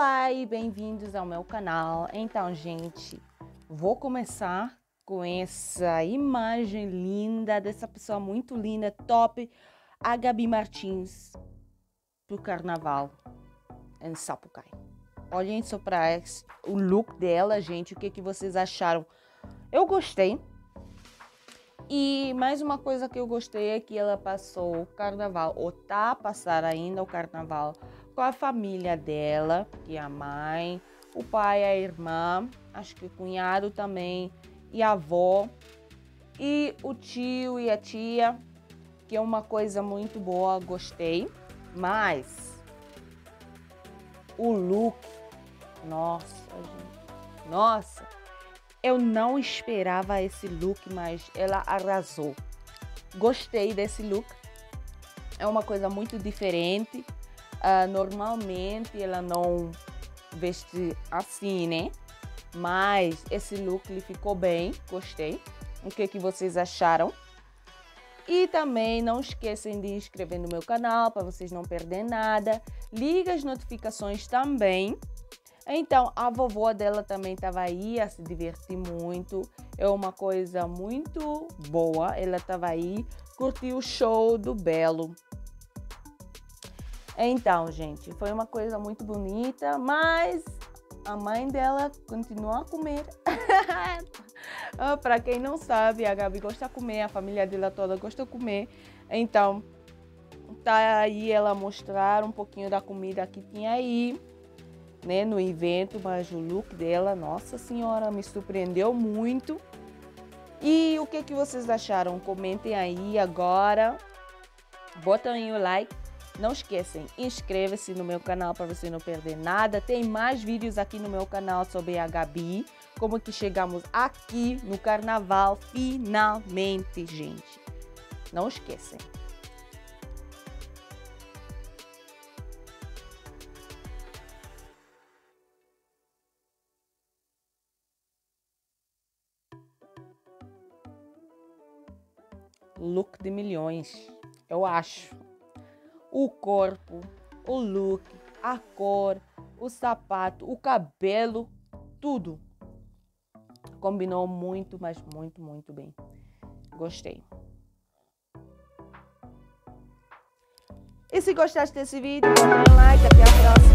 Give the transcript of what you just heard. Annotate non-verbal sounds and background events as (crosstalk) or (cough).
aí, bem-vindos ao meu canal. Então, gente, vou começar com essa imagem linda dessa pessoa muito linda, top, a Gabi Martins, pro carnaval em Sapucaí. Olhem só para o look dela, gente, o que, que vocês acharam? Eu gostei. E mais uma coisa que eu gostei é que ela passou o carnaval, ou tá a passar ainda o carnaval, com a família dela, que é a mãe, o pai, a irmã, acho que o cunhado também, e a avó, e o tio e a tia, que é uma coisa muito boa, gostei. Mas o look, nossa, gente, nossa, eu não esperava esse look, mas ela arrasou. Gostei desse look. É uma coisa muito diferente. Uh, normalmente ela não veste assim, né? Mas esse look lhe ficou bem, gostei. O que, que vocês acharam? E também não esqueçam de inscrever no meu canal para vocês não perderem nada. Liga as notificações também então, a vovó dela também estava aí a se divertir muito. É uma coisa muito boa. Ela estava aí, curtiu o show do Belo. Então, gente, foi uma coisa muito bonita, mas a mãe dela continua a comer. (laughs) Ah, Para quem não sabe, a Gabi gosta de comer, a família dela toda gosta de comer. Então, tá aí ela mostrar um pouquinho da comida que tinha aí né, no evento, mas o look dela, nossa senhora, me surpreendeu muito. E o que, que vocês acharam? Comentem aí agora. Botem aí o like. Não esquecem, inscreva-se no meu canal para você não perder nada. Tem mais vídeos aqui no meu canal sobre a Gabi. Como que chegamos aqui no carnaval finalmente, gente. Não esquecem. look de milhões, eu acho. O corpo, o look, a cor, o sapato, o cabelo, tudo combinou muito, mas muito, muito bem. Gostei. E se gostaste desse vídeo, dá um like. Até a próxima.